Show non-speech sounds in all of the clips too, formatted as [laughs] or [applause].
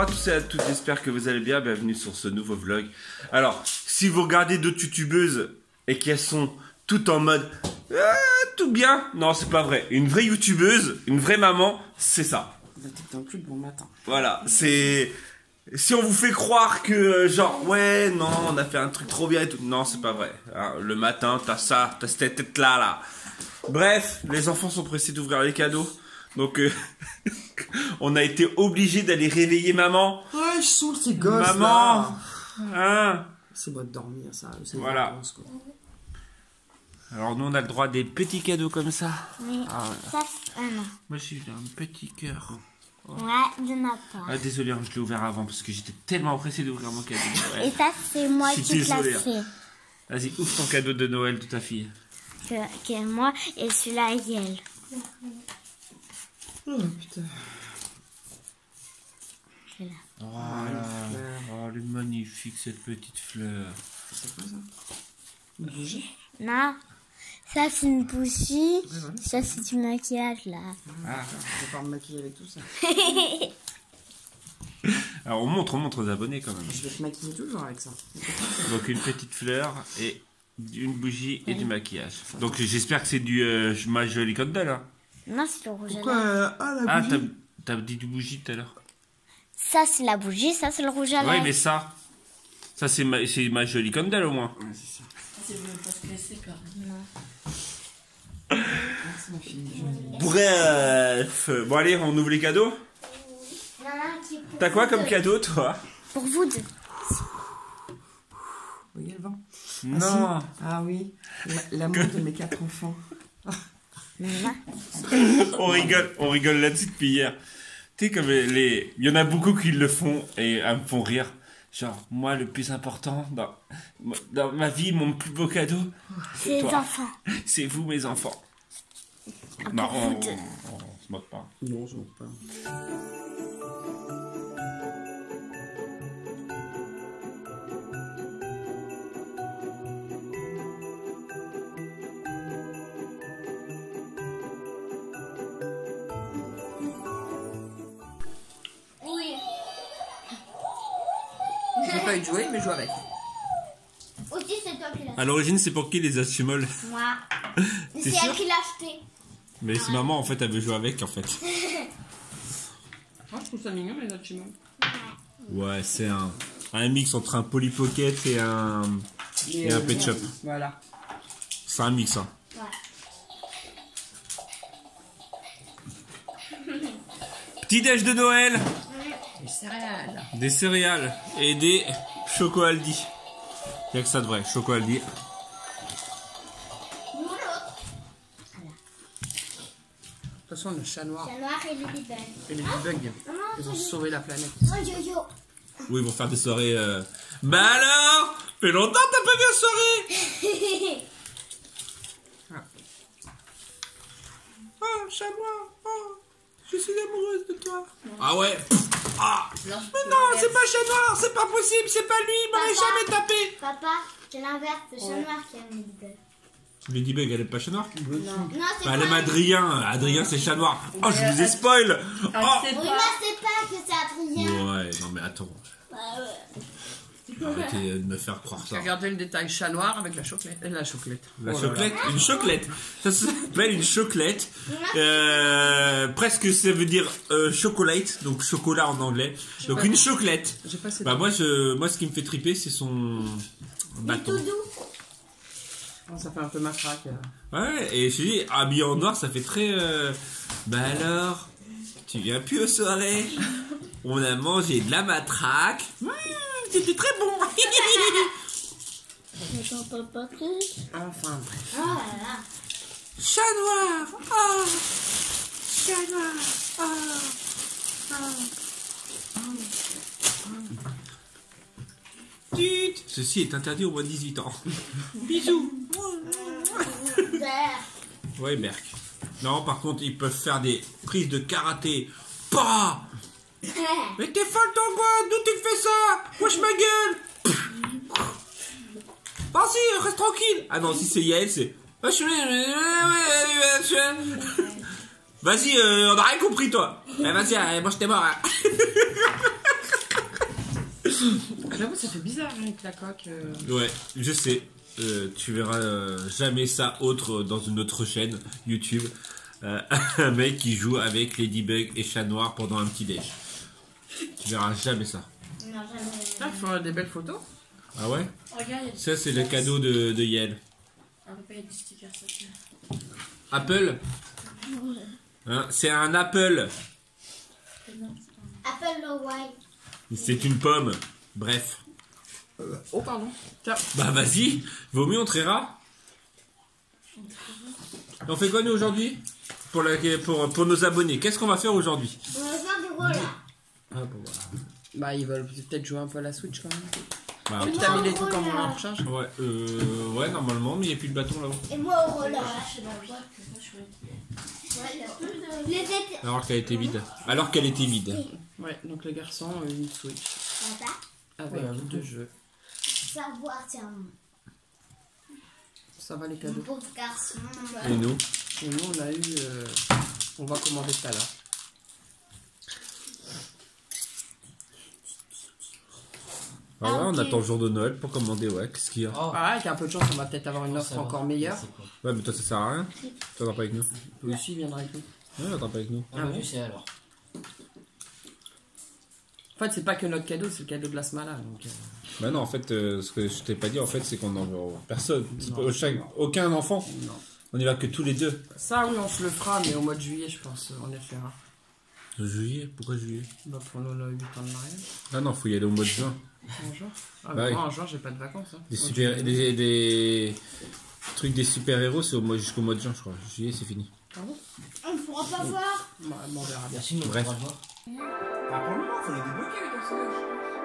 à tous et à toutes, j'espère que vous allez bien, bienvenue sur ce nouveau vlog. Alors, si vous regardez d'autres youtubeuses et qu'elles sont toutes en mode ah, tout bien, non c'est pas vrai. Une vraie youtubeuse, une vraie maman, c'est ça. T'es plus de bon matin. Voilà, c'est... Si on vous fait croire que, euh, genre, ouais, non, on a fait un truc trop bien et tout. Non, c'est pas vrai. Hein, le matin, t'as ça, t'as cette tête-là, là. Bref, les enfants sont pressés d'ouvrir les cadeaux. Donc, euh, [laughs] on a été obligé d'aller réveiller maman. Ouais, je saoule ces gosses Maman. Hein C'est bon de dormir, ça. Voilà. vacances, quoi. Alors, nous, on a le droit à des petits cadeaux comme ça. Oui. Ah, Ça, c'est- ah non. moi, j'ai un petit cœur. Ouais, il n'y en a pas. Ah, désolé, hein, je l'ai ouvert avant parce que j'étais tellement pressé d'ouvrir mon cadeau. [laughs] Ouais. Et ça, c'est moi qui te l'ai désolé, hein. fait. Vas-y, ouvre ton cadeau de Noël de ta fille. Que, que moi, et celui-là, elle. Oh putain. Celui-là. Voilà. fleur. Oh, elle est magnifique cette petite fleur. C'est quoi ça? Une bougie? Non. Ça, c'est une bougie. Ouais. Ça, c'est du maquillage, là. Ah. Je vais pas me maquiller avec tout ça. [laughs] Alors on montre, on montre aux abonnés quand même. Je vais te maquiller toujours avec ça. Donc une petite fleur et une bougie et du maquillage. Donc j'espère que c'est du euh, ma jolie candle. Hein. Non, c'est le rouge à lèvres. euh, Ah, la Ah, bougie t'as t'as dit du bougie tout à l'heure. Ça, c'est la bougie. Ça, c'est le rouge à Oui, lèvres. mais ça, ça c'est ma, c'est ma jolie candle au moins. Ouais, c'est ça. C'est mieux parce que c'est quand même. Ah, c'est ma fille. jolie. Bref. Bon allez, on ouvre les cadeaux. Il y en a un qui est pour T'as quoi vous comme deux. cadeau toi Pour vous deux. Vous voyez le vent? Non. Ah oui. La- L'amour de mes quatre enfants. On rigole, on rigole là-dessus depuis hier. Tu sais comme les, il y en a beaucoup qui le font et elles me font rire. Genre moi le plus important dans dans ma vie, mon plus beau cadeau, C'est les enfants. c'est vous mes enfants. Non, on, on- on se moque pas. Non, je ne pas. Je vais pas y jouer, mais je joue avec. Aussi, c'est toi qui l'as À l'origine, c'est pour qui les astumoles Moi. [laughs] C'est elle qui l'a acheté. Mais c'est maman en fait, elle veut jouer avec en fait. Moi, [laughs] je trouve ça mignon, les Hachimon. Ouais, c'est un, un mix entre un Polly Pocket et un. Et un pet shop. Voilà. C'est un mix, hein. Ouais. Petit déj de Noël Les céréales. Des céréales et des chocoaldi. Y'a que ça de vrai, chocoaldi. Nous, l'autre. De toute façon, le chat noir C'est noir et le bibel. et les bugs, Maman, ils ont sauvé la planète. Oh, yo-yo. Oui, ils vont faire des soirées. Euh... Bah alors Fait longtemps que t'as pas vu une soirée [laughs] Oh, chat noir Oh, je suis amoureuse de toi Ah ouais Ah Mais non, c'est pas chat noir, c'est pas possible, c'est pas lui, il m'aurait jamais tapé Papa, c'est l'inverse. C'est le chat noir qui aime le bibel. Ladybug, elle est pas chat noir Non, non c'est Bah, pas. elle aime Adrien, Adrien c'est chat noir. Oh, je vous ai spoil Oh c'est Oui, pas. moi, c'est pas que c'est Adrien. Ouais, non mais attends, Bah, ouais. Arrêtez de me faire croire ça. Regardez le détail chat noir avec la chocolate. La chocolate. La Oh chocolate, une chocolate. Ça s'appelle une chocolate. Euh, presque ça veut dire euh, chocolate, donc chocolat en anglais. Donc une chocolate. Bah moi je, moi ce qui me fait triper c'est son bâton. Tout doux. Oh, ça fait un peu matraque. euh. Ouais, et je te dis habillé en noir ça fait très. euh, Bah alors, tu viens plus aux soirées [laughs] On a mangé de la matraque. C'était très bon. [laughs] Plus. Enfin, bref. Oh là là. Chat noir Oh Chat noir Tut Ceci est interdit au moins de 18 ans. [laughs] Bisous Vert. Ouais, Merck. Non, par contre, ils peuvent faire des prises de karaté. Pas Mais t'es folle, ton quoi D'où tu fais ça Wesh ma gueule Vas-y, reste tranquille Ah non, si c'est Yael, c'est... Wesh, Vas-y, euh, on a rien compris, toi. Eh, vas-y, euh, moi je t'ai mort. hein. J'avoue, ça fait bizarre avec la coque. euh. Ouais, je sais. Euh, tu verras euh, jamais ça autre dans une autre chaîne YouTube. Euh, [laughs] un mec qui joue avec Ladybug et Chat Noir pendant un petit déj. Tu verras jamais ça. Non, jamais. Ah, des belles photos. Ah ouais? Regarde, il y a des Ça, c'est le cadeau de, de Yael. Ah, papa, il y a des stickers, ça tient. Apple? Hein, C'est un Apple. Apple le white. C'est une pomme. Bref. Oh, pardon. Tiens. Bah vas-y, vaut mieux on triera. Et on fait quoi nous aujourd'hui? Pour, la- pour, pour nos abonnés, qu'est-ce qu'on va faire aujourd'hui? On va faire du roller. Ah, bon, voilà. Bah, ils veulent peut-être jouer un peu à la Switch quand même. Bah, Et Tu moi t'as mis les trucs en recharge ouais, euh, ouais, normalement, mais il n'y a plus de bâton là-haut. Et moi au. C'est Les étés. Alors qu'elle était vide. Alors qu'elle était vide. Ouais, donc les garçons ont une Switch Papa, avec Ouais, deux jeux. savoir, tiens. Ça va les cadeaux. Pauvre garçon. Et nous Et nous, on a eu. euh, on va commander tout à Ah ouais, on attend le jour de Noël pour commander, ouais, qu'est-ce qu'il y a? Oh, Ah, avec un peu de chance, on va peut-être avoir une offre encore meilleure. C'est Ouais, mais toi ça sert à rien. Toi t'attends pas avec nous. Lui aussi, il viendra avec nous. Ouais, t'attends pas avec nous. Ah, tu sais alors. En fait, c'est pas que notre cadeau, c'est le cadeau de la Smala. Donc, euh, Bah non, en fait, euh, ce que je t'ai pas dit, en fait, c'est qu'on personne. C'est pas- chaque- aucun enfant. non. On y va que tous les deux. Ça, oui, on se le fera, mais au mois de juillet, je pense, on les fera. Juillet Pourquoi juillet? Bah, pour nos 8 ans de mariage. Ah non, faut y aller au mois de juin. En juin. Ah, Bah mais oui. moi, en juin, j'ai pas de vacances. Hein. Des super, des, des trucs des super héros, c'est au mois jusqu'au mois de juin, je crois. Juillet, c'est fini. On pourra pas voir. Bah, bon, on verra bien. Merci, Bref. pourra le voir. Ah, pour le moment, faut les débloquer les personnages.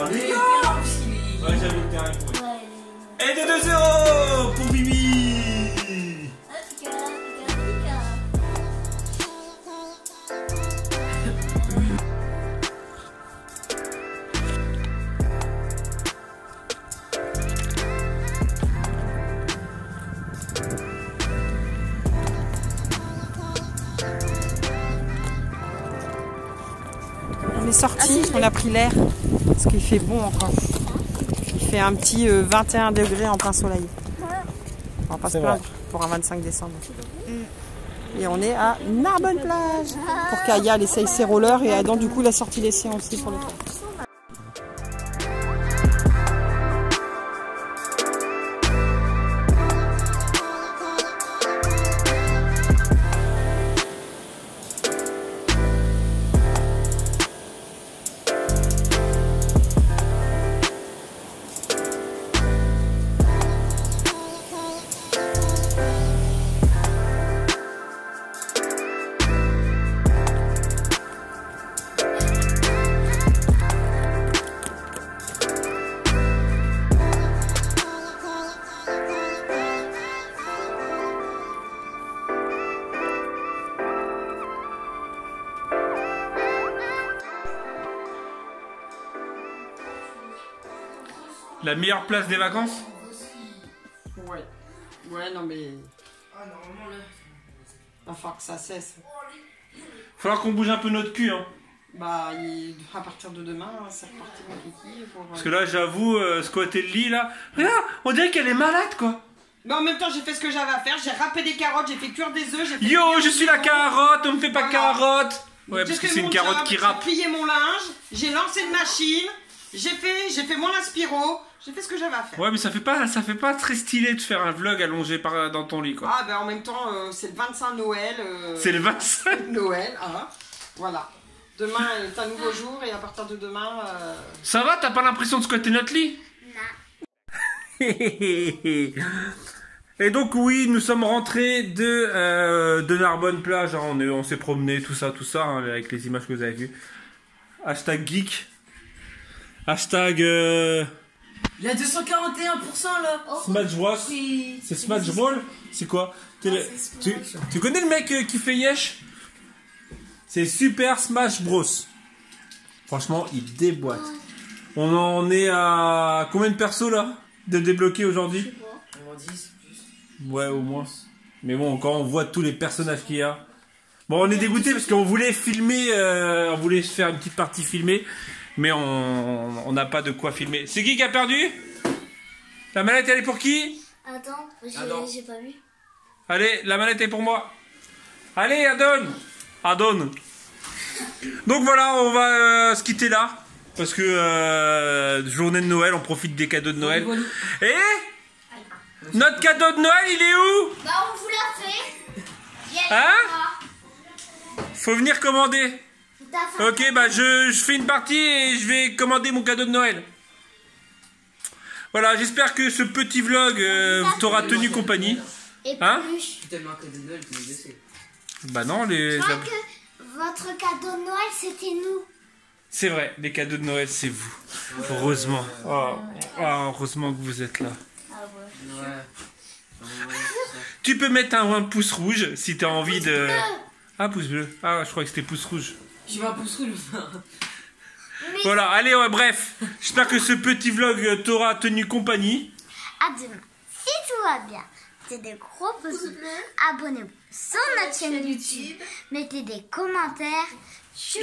Allez puisqu'il est- Ouais, j'avais le terrain pour Ouais. On a pris l'air, parce qu'il fait bon encore. Il fait un petit euh, 21 degrés en plein soleil. On va pas se plaindre pour un 25 décembre. Et on est à Narbonne plage pour qu'Aya elle essaye ses rollers et Adam du coup il a sorti les siens aussi pour le faire. La meilleure place des vacances Ouais. Ouais, non, mais. Va falloir que ça cesse. Falloir qu'on bouge un peu notre cul, hein. Bah, il- à partir de demain, c'est reparti mon kiki. Pour... Parce que là, j'avoue, euh, ce côté de lit, là... Regarde, on dirait qu'elle est malade, quoi Mais en même temps, j'ai fait ce que j'avais à faire. J'ai râpé des carottes, j'ai fait cuire des œufs. fait Yo, je suis la carotte, on me fait pas Voilà. carotte Ouais, parce que c'est une carotte job, qui râpe. J'ai plié mon linge, j'ai lancé une machine, j'ai fait, j'ai fait mon aspiro, j'ai fait ce que j'avais à faire. Ouais, mais ça fait pas, ça fait pas très stylé de faire un vlog allongé par, dans ton lit, quoi. Ah, ben en même temps, euh, c'est le 25 Noël. euh, C'est le 25 [laughs] Noël, hein. Voilà. Demain est un nouveau jour et à partir de demain. euh, Ça va, t'as pas l'impression de squatter notre lit? [laughs] Et donc oui, nous sommes rentrés de, euh, de Narbonne plage, hein. on est- on s'est promené, tout ça, tout ça, hein, avec les images que vous avez vues. Hashtag geek. Hashtag euh, Il y a 241% là. Smash Bros. Oui. C'est Smash Ball C'est quoi le- tu, tu connais le mec euh, qui fait Yesh? C'est Super Smash Bros. Franchement, il déboîte. On en est à combien de persos là de débloquer aujourd'hui? M'en dit, c'est plus. Ouais, au moins. Mais bon, quand on voit tous les personnages qu'il y a. Bon, on est dégoûté parce qu'on voulait filmer, euh, on voulait se faire une petite partie filmée, mais on n'a pas de quoi filmer. C'est qui qui a perdu? La manette, elle est pour qui? Attends, j'ai pas vu. Allez, la manette est pour moi. Allez, Adon Adon Donc voilà, on va euh, se quitter là. Parce que euh, journée de Noël, on profite des cadeaux de Noël. Et Notre cadeau de Noël, il est où? Bah, on vous l'a fait. Hein? Faut venir commander. Ok, bah je, je fais une partie et je vais commander mon cadeau de Noël. Voilà, j'espère que ce petit vlog euh, t'aura tenu compagnie. Et Hein plus. Tu tellement un cadeau de Noël, tu me décès. Bah non, les... Je crois que votre cadeau de Noël, c'était nous. c'est vrai, les cadeaux de Noël, c'est vous. Heureusement. Oh, oh, heureusement que vous êtes là. Ouais. Ouais, Tu peux mettre un, un pouce rouge si t'as envie de... Ah, pouce bleu. Ah, je crois que c'était pouce rouge. Je vais un pouce rouge. Voilà, allez, ouais, bref. J'espère que ce petit vlog euh, t'aura tenu compagnie. À demain. Si tout va bien, mettez des gros pouces bleus. Abonnez-vous sur notre chaîne YouTube. Mettez des commentaires. Tchou